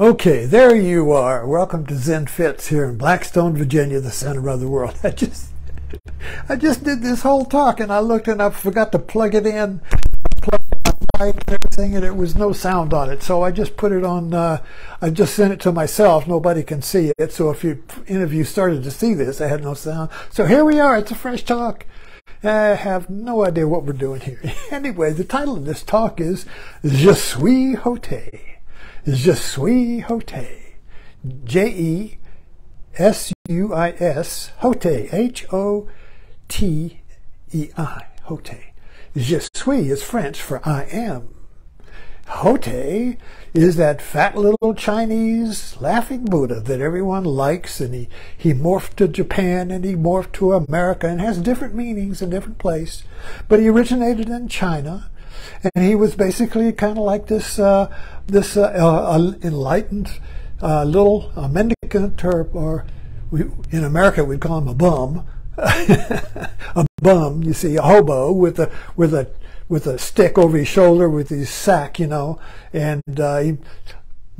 Okay, there you are. Welcome to Zen Fits here in Blackstone, Virginia, the center of the world. I just, I just did this whole talk and I looked and I forgot to plug it in, plug my mic and everything, and it was no sound on it. So I just put it on. Uh, I just sent it to myself. Nobody can see it. So if you, any of you started to see this, I had no sound. So here we are. It's a fresh talk. I have no idea what we're doing here. anyway, the title of this talk is Je suis Hotei. Je suis Hotei. J E S U I S, Hotei, H O T E I, Hotei. Je suis is French for I am. Hotei is that fat little Chinese laughing Buddha that everyone likes, and he, he morphed to Japan and he morphed to America and has different meanings in different places. But he originated in China, and he was basically kind of like this uh, this uh, uh, enlightened uh, little mendicant, or, or we, in America we'd call him a bum, a bum. You see, a hobo with a with a with a stick over his shoulder with his sack, you know, and uh, he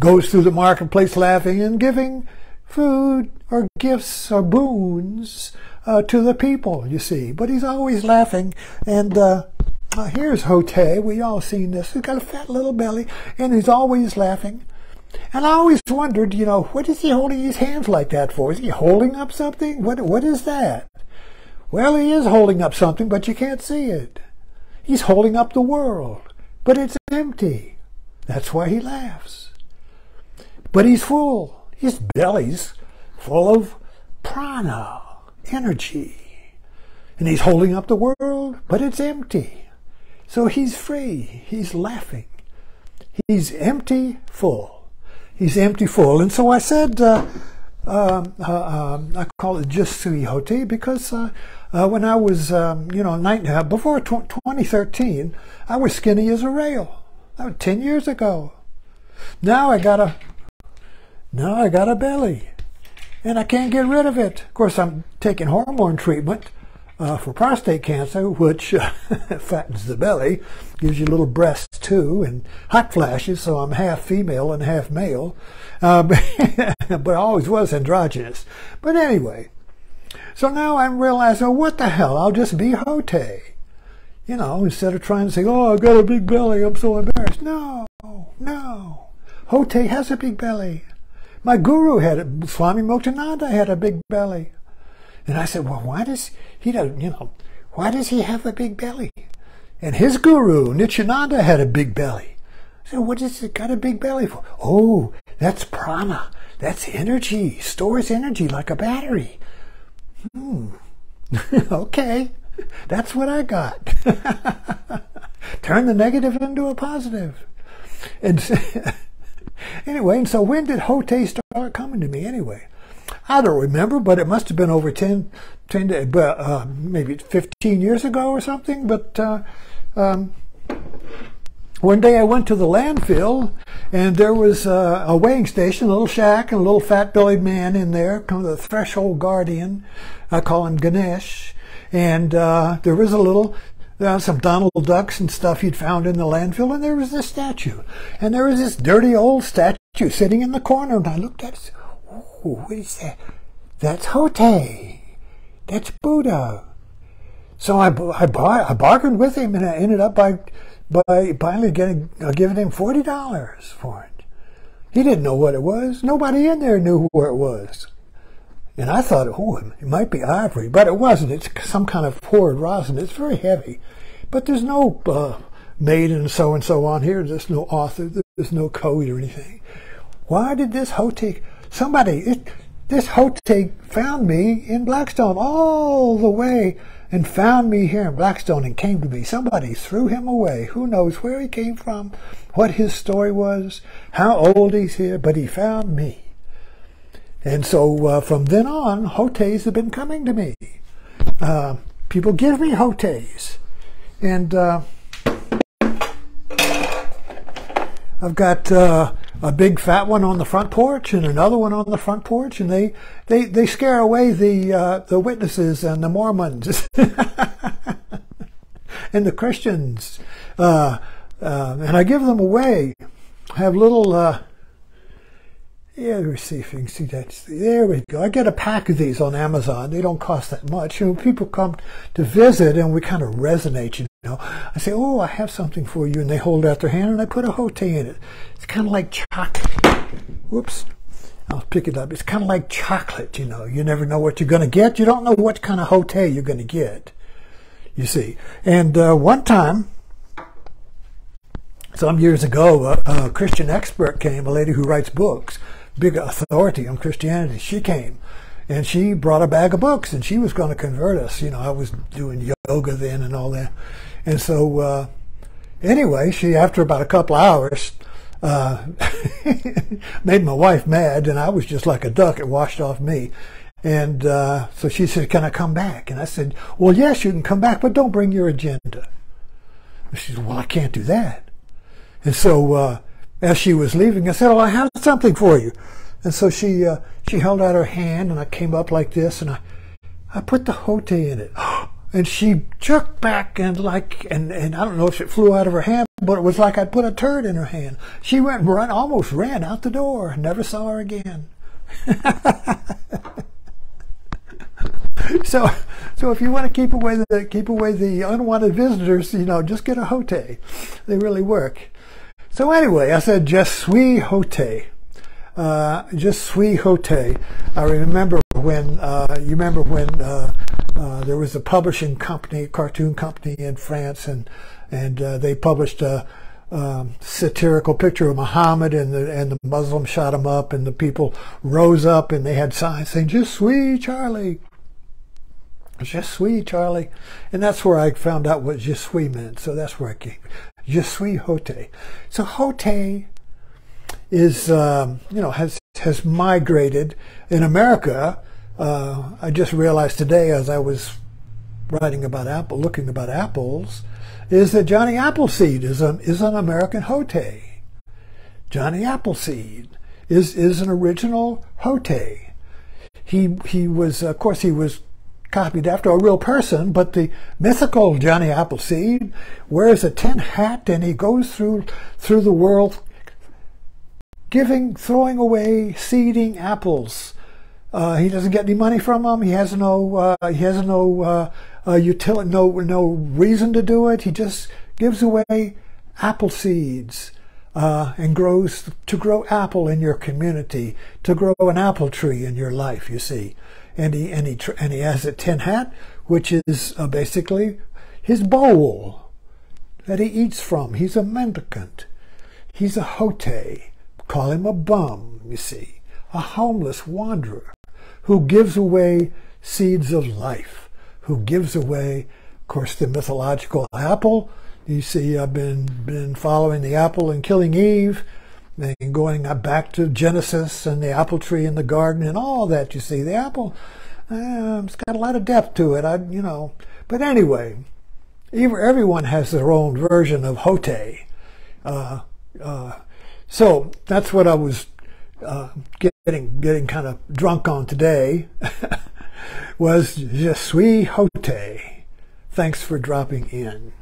goes through the marketplace laughing and giving food or gifts or boons uh, to the people, you see. But he's always laughing. And uh, uh here's Hotei. We all seen this. He's got a fat little belly, and he's always laughing. And I always wondered, you know, what is he holding his hands like that for? Is he holding up something? What What is that? Well, he is holding up something, but you can't see it. He's holding up the world, but it's empty. That's why he laughs. But he's full. His belly's full of prana, energy. And he's holding up the world, but it's empty. So he's free. He's laughing. He's empty, full. He's empty, full. And so I said, uh, uh, uh, um, I call it just suis Hotei because uh, uh, when I was, um, you know, uh, before 2013, I was skinny as a rail. That was 10 years ago. Now I got a, now I got a belly, and I can't get rid of it. Of course, I'm taking hormone treatment uh, for prostate cancer, which fattens the belly, gives you little breasts too, and hot flashes. So I'm half female and half male, uh, but I always was androgynous. But anyway. So now I'm realizing, oh, what the hell? I'll just be Hotei. You know, instead of trying to say, oh, I've got a big belly, I'm so embarrassed. No, no. Hotei has a big belly. My guru had it. Swami Muktananda had a big belly. And I said, well, why does he, don't, you know, why does he have a big belly? And his guru, Nityananda, had a big belly. I said, what is it got a big belly for? Oh, that's prana. That's energy. Stores energy like a battery. Hmm. okay. That's what I got. Turn the negative into a positive. And anyway, and so when did Hotei start coming to me anyway? I don't remember, but it must have been over 10, 10 uh, maybe 15 years ago or something. But uh, um, one day I went to the landfill and there was a, a weighing station, a little shack, and a little fat-bellied man in there, kind of the threshold guardian. I call him Ganesh. And uh, there was a little, uh, some Donald Ducks and stuff he'd found in the landfill, and there was this statue. And there was this dirty old statue sitting in the corner, and I looked at it. Oh, what is that? That's Hotei. That's Buddha. So I, I, I bargained with him, and I ended up by by finally getting uh, giving him forty dollars for it. He didn't know what it was. Nobody in there knew where it was. And I thought, oh, it might be ivory, but it wasn't. It's some kind of poured rosin. It's very heavy. But there's no uh, made and so and so on here. There's no author. There's no code or anything. Why did this Hotei, somebody, it, this Hotei found me in Blackstone all the way and found me here in Blackstone and came to me. Somebody threw him away. Who knows where he came from, what his story was, how old he's here, but he found me. And so uh, from then on, Hoteis have been coming to me. Uh, people give me Hoteis. And uh, I've got uh, a big fat one on the front porch and another one on the front porch, and they they, they scare away the uh, the witnesses and the Mormons and the Christians, uh, uh, and I give them away. I have little uh, Yeah, me see if you can see that. There we go. I get a pack of these on Amazon. They don't cost that much. You know, people come to visit and we kind of resonate, you know. I say, oh, I have something for you. And they hold out their hand and I put a hotei in it. It's kind of like chocolate. Whoops. I'll pick it up. It's kind of like chocolate, you know. You never know what you're going to get. You don't know what kind of hotei you're going to get, you see. And uh, one time, some years ago, a, a Christian expert came, a lady who writes books big authority on Christianity. She came and she brought a bag of books and she was going to convert us. You know, I was doing yoga then and all that. And so, uh, anyway, she, after about a couple hours, uh, made my wife mad and I was just like a duck. It washed off me. And, uh, so she said, can I come back? And I said, well, yes, you can come back, but don't bring your agenda. And she said, well, I can't do that. And so, uh, as she was leaving, I said, "Oh, I have something for you." And so she uh, she held out her hand, and I came up like this, and I I put the hotei in it, and she jerked back and like and and I don't know if it flew out of her hand, but it was like I'd put a turd in her hand. She went run, almost ran out the door. Never saw her again. so, so if you want to keep away the keep away the unwanted visitors, you know, just get a hotei. They really work. So anyway, I said, Je suis hotei. Uh, Je suis hotei. I remember when, uh, you remember when uh, uh, there was a publishing company, cartoon company in France, and, and uh, they published a um, satirical picture of Muhammad, and the, and the Muslims shot him up, and the people rose up, and they had signs saying, "Just suis Charlie. Just suis Charlie. And that's where I found out what just suis meant. So that's where I came. Je suis Hotei. So Hotei is, um, you know, has, has migrated in America. Uh, I just realized today as I was writing about Apple, looking about apples, is that Johnny Appleseed is, a, is an American Hotei. Johnny Appleseed is, is an original Hotei. He, he was, of course, he was copied after a real person, but the mythical Johnny Appleseed wears a tin hat and he goes through through the world giving, throwing away, seeding apples. Uh, he doesn't get any money from them. He has no, uh, he has no uh, uh, utility, no no reason to do it. He just gives away apple seeds. Uh, and grows to grow apple in your community, to grow an apple tree in your life, you see and he and he and he has a tin hat, which is uh, basically his bowl that he eats from. He's a mendicant. He's a hotei. Call him a bum. You see, a homeless wanderer who gives away seeds of life, who gives away, of course, the mythological apple. You see, I've been been following the apple and killing Eve and going back to Genesis and the apple tree in the garden and all that. You see, the apple, uh, it's got a lot of depth to it. I, you know, but anyway, everyone has their own version of Hotei. Uh, uh, so that's what I was uh, getting getting kind of drunk on today. was Je suis Hotei. Thanks for dropping in.